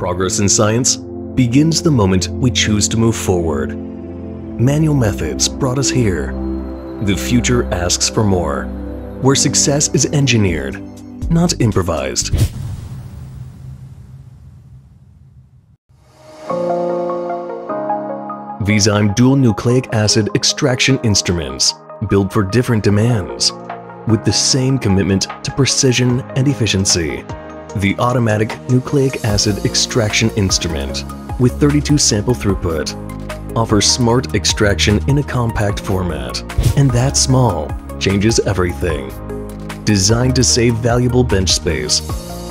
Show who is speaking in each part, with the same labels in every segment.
Speaker 1: Progress in science begins the moment we choose to move forward. Manual methods brought us here. The future asks for more, where success is engineered, not improvised. Vazyme dual nucleic acid extraction instruments built for different demands, with the same commitment to precision and efficiency. The automatic nucleic acid extraction instrument with 32 sample throughput offers smart extraction in a compact format, and that small changes everything. Designed to save valuable bench space,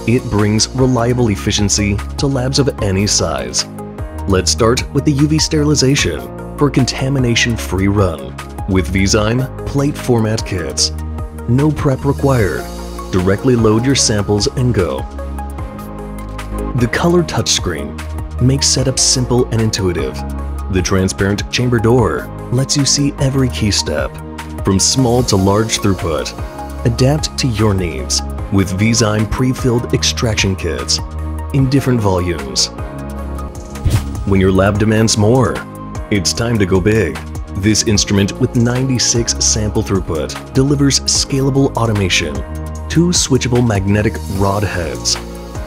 Speaker 1: it brings reliable efficiency to labs of any size. Let's start with the UV sterilization for contamination-free run. With Vazyme plate format kits, no prep required. Directly load your samples and go. The color touchscreen makes setup simple and intuitive. The transparent chamber door lets you see every key step, from small to large throughput. Adapt to your needs with Vazyme pre-filled extraction kits in different volumes. When your lab demands more, it's time to go big. This instrument with 96 sample throughput delivers scalable automation. Two switchable magnetic rod heads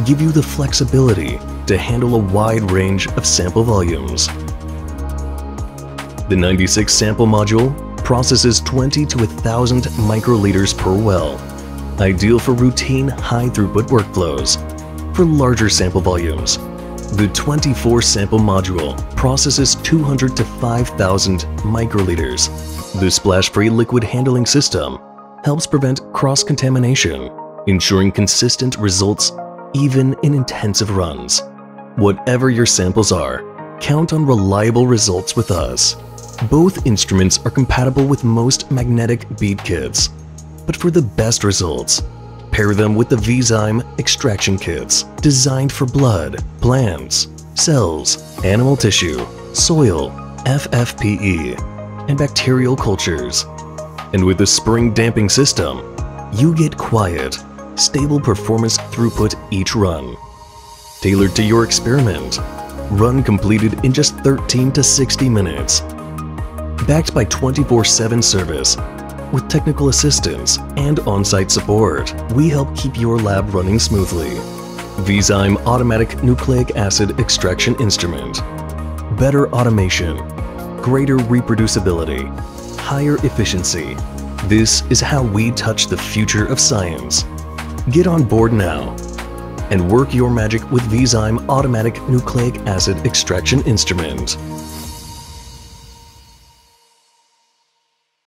Speaker 1: give you the flexibility to handle a wide range of sample volumes. The 96 sample module processes 20 to 1000 microliters per well, ideal for routine high throughput workflows. For larger sample volumes, the 24 sample module processes 200 to 5000 microliters. The splash-free liquid handling system helps prevent cross-contamination, ensuring consistent results even in intensive runs. Whatever your samples are, count on reliable results with us. Both instruments are compatible with most magnetic bead kits, but for the best results, Pair them with the Vazyme extraction kits designed for blood, plants, cells, animal tissue, soil, FFPE, and bacterial cultures. And with the spring damping system, you get quiet, stable performance throughput each run. Tailored to your experiment, run completed in just 13 to 60 minutes. Backed by 24-7 service with technical assistance and on-site support, we help keep your lab running smoothly. Vazyme Automatic Nucleic Acid Extraction Instrument. Better automation, greater reproducibility, higher efficiency. This is how we touch the future of science. Get on board now and work your magic with Vazyme Automatic Nucleic Acid Extraction Instrument.